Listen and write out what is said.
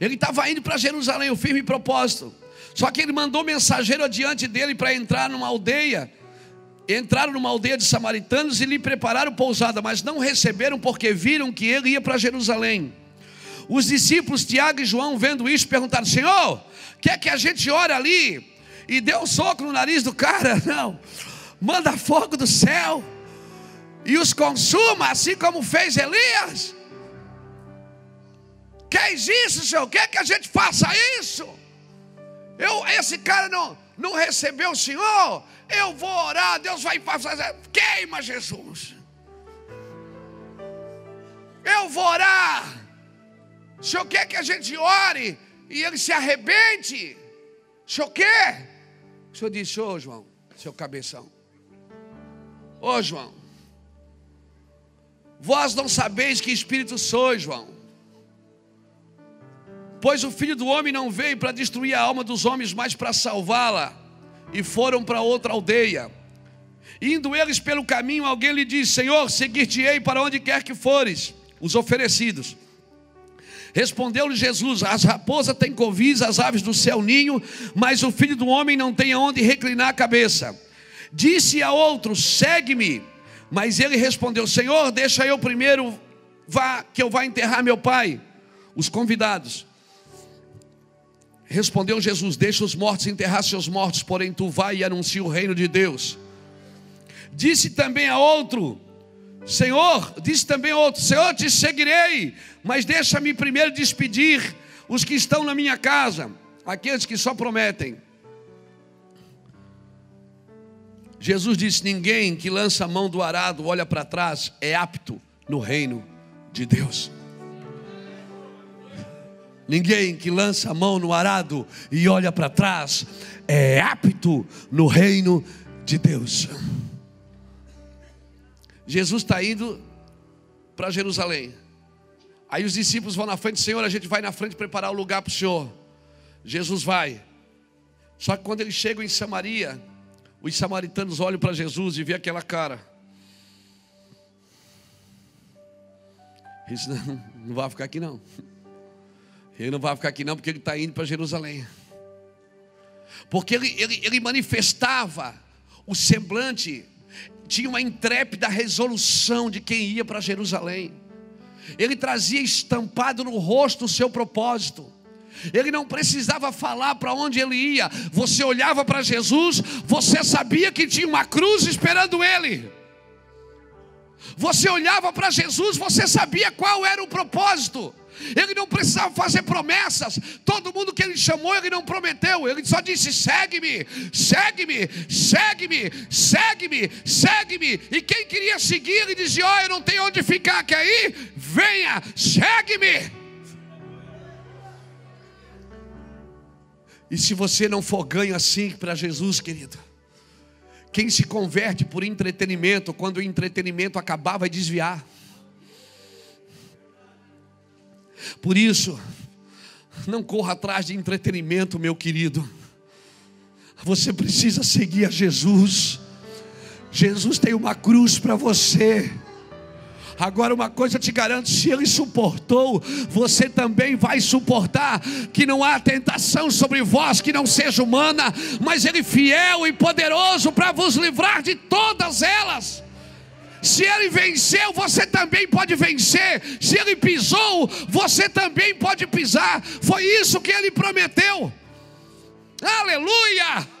Ele estava indo para Jerusalém, o firme propósito. Só que ele mandou mensageiro adiante dele para entrar numa aldeia. Entraram numa aldeia de samaritanos e lhe prepararam pousada, mas não receberam porque viram que ele ia para Jerusalém. Os discípulos Tiago e João, vendo isso, perguntaram: Senhor, quer que a gente ore ali? E deu um soco no nariz do cara? Não, manda fogo do céu e os consuma, assim como fez Elias. Queres isso, Senhor? Quer que a gente faça isso? Eu, esse cara não, não recebeu o Senhor. Eu vou orar, Deus vai fazer. Queima Jesus. Eu vou orar. O Senhor quer que a gente ore e ele se arrebente? O Senhor quer? O Senhor disse: Ô João, seu cabeção. Ô João, vós não sabeis que espírito sois, João. Pois o filho do homem não veio para destruir a alma dos homens, mas para salvá-la. E foram para outra aldeia. Indo eles pelo caminho, alguém lhe disse: Senhor, seguir-te-ei para onde quer que fores. Os oferecidos. Respondeu-lhe Jesus: As raposas têm covis, as aves do céu ninho, mas o filho do homem não tem aonde reclinar a cabeça. Disse a outro: Segue-me. Mas ele respondeu: Senhor, deixa eu primeiro vá que eu vá enterrar meu pai. Os convidados. Respondeu Jesus: Deixa os mortos enterrar seus mortos, porém tu vai e anuncia o reino de Deus. Disse também a outro: Senhor, disse também a outro: Senhor, te seguirei, mas deixa-me primeiro despedir os que estão na minha casa, aqueles que só prometem. Jesus disse: Ninguém que lança a mão do arado, olha para trás, é apto no reino de Deus. Ninguém que lança a mão no arado e olha para trás é apto no reino de Deus. Jesus está indo para Jerusalém. Aí os discípulos vão na frente, Senhor, a gente vai na frente preparar o lugar para o Senhor. Jesus vai. Só que quando eles chegam em Samaria, os samaritanos olham para Jesus e vê aquela cara. Ele não, não vai ficar aqui não. Ele não vai ficar aqui não, porque ele está indo para Jerusalém. Porque ele, ele, ele manifestava o semblante, tinha uma intrépida resolução de quem ia para Jerusalém. Ele trazia estampado no rosto o seu propósito. Ele não precisava falar para onde ele ia. Você olhava para Jesus, você sabia que tinha uma cruz esperando ele. Você olhava para Jesus, você sabia qual era o propósito. Ele não precisava fazer promessas. Todo mundo que ele chamou, ele não prometeu. Ele só disse: segue-me, segue-me, segue-me, segue-me, segue-me. E quem queria seguir, ele dizia: Ó, oh, eu não tenho onde ficar, quer ir? Venha, segue-me. E se você não for ganho assim para Jesus, querido, quem se converte por entretenimento, quando o entretenimento acabar, vai desviar. Por isso, não corra atrás de entretenimento, meu querido. Você precisa seguir a Jesus. Jesus tem uma cruz para você. Agora, uma coisa eu te garanto: se ele suportou, você também vai suportar. Que não há tentação sobre vós que não seja humana, mas ele fiel e poderoso para vos livrar de todas elas. Se ele venceu, você também pode vencer. Se ele pisou, você também pode pisar. Foi isso que ele prometeu. Aleluia!